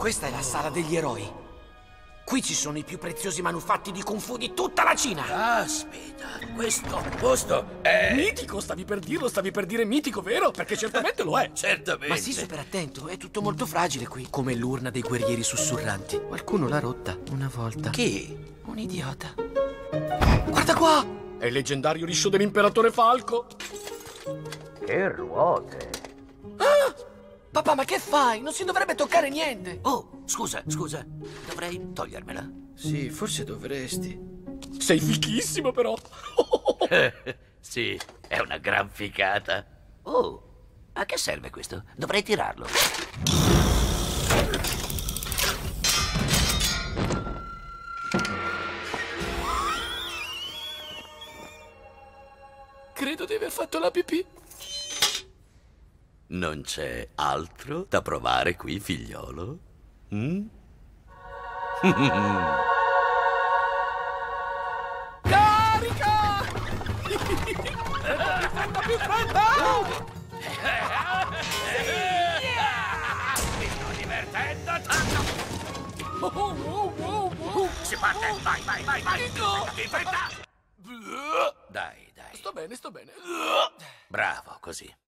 Questa è la sala degli eroi. Qui ci sono i più preziosi manufatti di Kung Fu di tutta la Cina. Aspetta, questo posto è... Mitico, stavi per dirlo, stavi per dire mitico, vero? Perché certamente lo è. Certamente. Ma sì, super attento, è tutto molto fragile qui. Come l'urna dei guerrieri sussurranti. Qualcuno l'ha rotta una volta. Chi? Un idiota. Guarda qua! È il leggendario riscio dell'imperatore Falco. Che ruote! Papà, ma che fai? Non si dovrebbe toccare niente. Oh, scusa, scusa. Dovrei togliermela. Sì, forse dovresti. Sei fichissimo, però. sì, è una gran ficata. Oh, a che serve questo? Dovrei tirarlo. Credo di aver fatto la pipì. Non c'è altro da provare qui, figliolo? Mm? Carica! Fretta più fretta! Mi sto divertendo tanto! Oh, oh, oh, oh. Si parte! Vai, vai, vai, vai! Dico! Di fretta! Dai, dai. Sto bene, sto bene. Bravo, così.